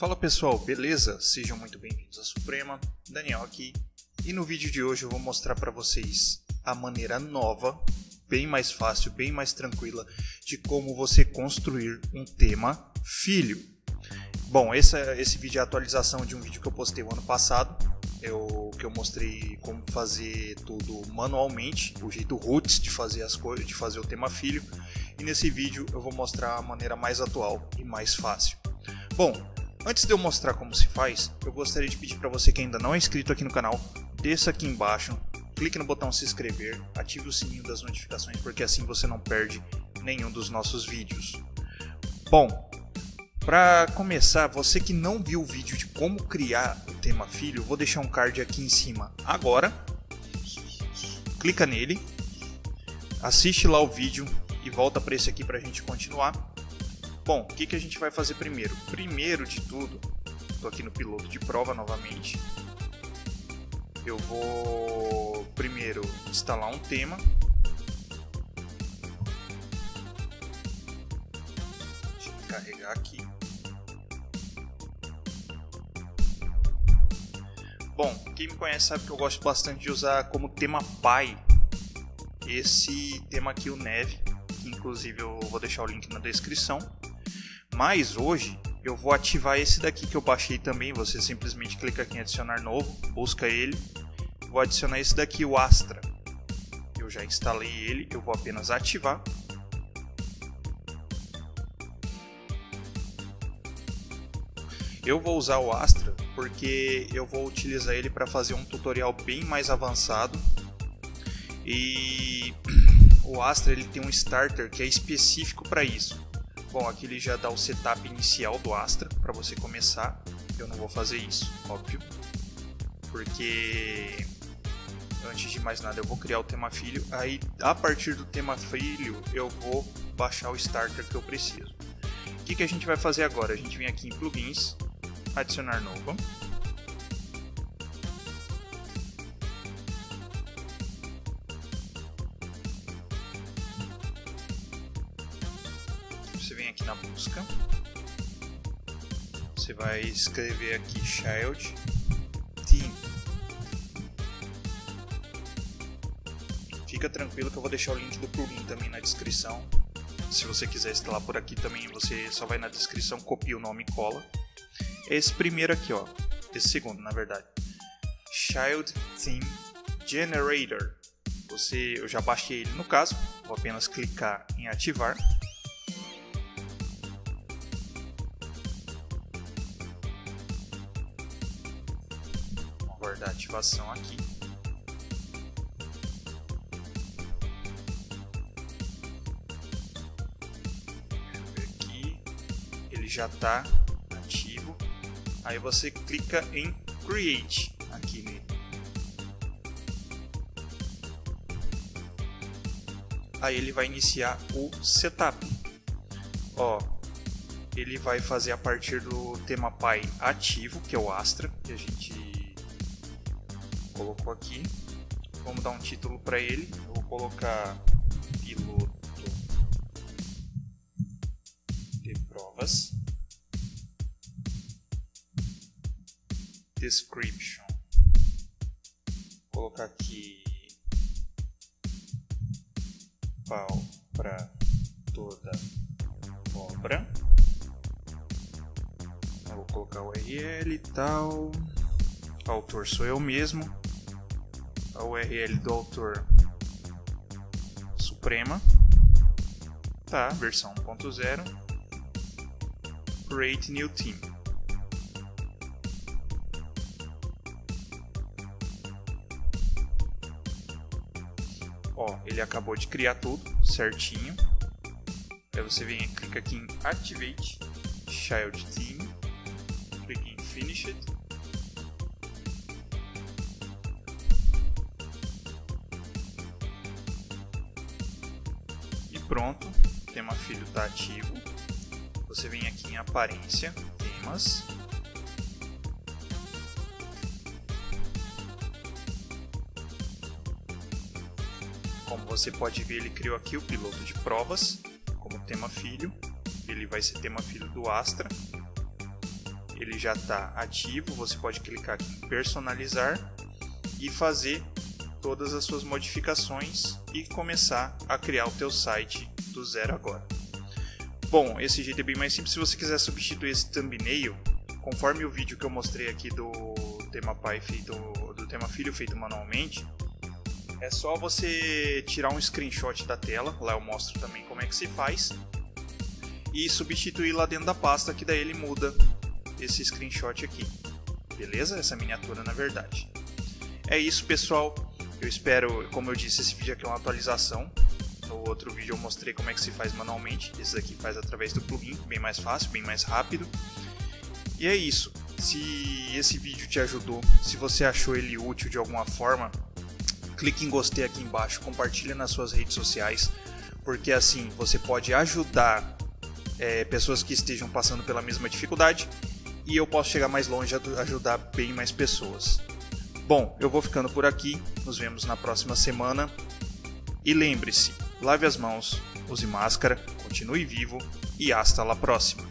Fala pessoal, beleza? Sejam muito bem-vindos à Suprema, Daniel aqui. E no vídeo de hoje eu vou mostrar para vocês a maneira nova, bem mais fácil, bem mais tranquila de como você construir um tema filho. Bom, esse, esse vídeo é a atualização de um vídeo que eu postei o ano passado, eu, que eu mostrei como fazer tudo manualmente, o jeito roots de fazer as coisas, de fazer o tema filho. E nesse vídeo eu vou mostrar a maneira mais atual e mais fácil. Bom, Antes de eu mostrar como se faz, eu gostaria de pedir para você que ainda não é inscrito aqui no canal, desça aqui embaixo, clique no botão se inscrever, ative o sininho das notificações porque assim você não perde nenhum dos nossos vídeos. Bom, para começar, você que não viu o vídeo de como criar o tema filho, vou deixar um card aqui em cima agora. Clica nele, assiste lá o vídeo e volta para esse aqui para a gente continuar. Bom, o que, que a gente vai fazer primeiro? Primeiro de tudo, estou aqui no piloto de prova novamente. Eu vou primeiro instalar um tema. Deixa eu carregar aqui. Bom, quem me conhece sabe que eu gosto bastante de usar como tema pai esse tema aqui, o Neve, inclusive eu vou deixar o link na descrição. Mas hoje eu vou ativar esse daqui que eu baixei também. Você simplesmente clica aqui em adicionar novo, busca ele. Vou adicionar esse daqui, o Astra. Eu já instalei ele, eu vou apenas ativar. Eu vou usar o Astra porque eu vou utilizar ele para fazer um tutorial bem mais avançado. E o Astra ele tem um starter que é específico para isso. Bom, aqui ele já dá o setup inicial do Astra para você começar. Eu não vou fazer isso, óbvio, porque antes de mais nada eu vou criar o tema filho. Aí a partir do tema filho eu vou baixar o starter que eu preciso. O que, que a gente vai fazer agora? A gente vem aqui em plugins, adicionar novo. Você vem aqui na busca, você vai escrever aqui child team. Fica tranquilo que eu vou deixar o link do plugin também na descrição. Se você quiser instalar por aqui também, você só vai na descrição, copia o nome e cola. Esse primeiro aqui, ó, esse segundo, na verdade. Child Theme Generator. Você, eu já baixei ele no caso, vou apenas clicar em ativar. Da ativação aqui. Aqui ele já está ativo. Aí você clica em Create aqui nele. Aí ele vai iniciar o setup. Ó, ele vai fazer a partir do tema pai ativo, que é o Astra, que a gente colocou aqui. Vamos dar um título para ele. Eu vou colocar piloto de provas. Description. Vou colocar aqui pau para toda obra. Vou colocar o URL e tal. Autor sou eu mesmo a URL do autor Suprema, tá, versão 1.0, create new team. Ó, ele acabou de criar tudo certinho. Aí você vem e clica aqui em Activate Child Team, clica em Finish It pronto, o tema filho está ativo. Você vem aqui em aparência, temas. Como você pode ver, ele criou aqui o piloto de provas como tema filho. Ele vai ser tema filho do Astra. ele já está ativo, você pode clicar aqui em personalizar e fazer todas as suas modificações e começar a criar o teu site do zero agora. Bom, esse jeito é bem mais simples. Se você quiser substituir esse thumbnail, conforme o vídeo que eu mostrei aqui do tema pai feito, do tema filho feito manualmente, é só você tirar um screenshot da tela, lá eu mostro também como é que se faz, e substituir lá dentro da pasta, que daí ele muda esse screenshot aqui. Beleza? Essa miniatura na verdade. É isso, pessoal. Eu espero, como eu disse, esse vídeo aqui é uma atualização. No outro vídeo eu mostrei como é que se faz manualmente. Esse daqui faz através do plugin, bem mais fácil, bem mais rápido. E é isso. Se esse vídeo te ajudou, se você achou ele útil de alguma forma, clique em gostei aqui embaixo, compartilhe nas suas redes sociais, porque assim você pode ajudar é, pessoas que estejam passando pela mesma dificuldade e eu posso chegar mais longe a ajudar bem mais pessoas. Bom, eu vou ficando por aqui, nos vemos na próxima semana e lembre-se, lave as mãos, use máscara, continue vivo e hasta la próxima.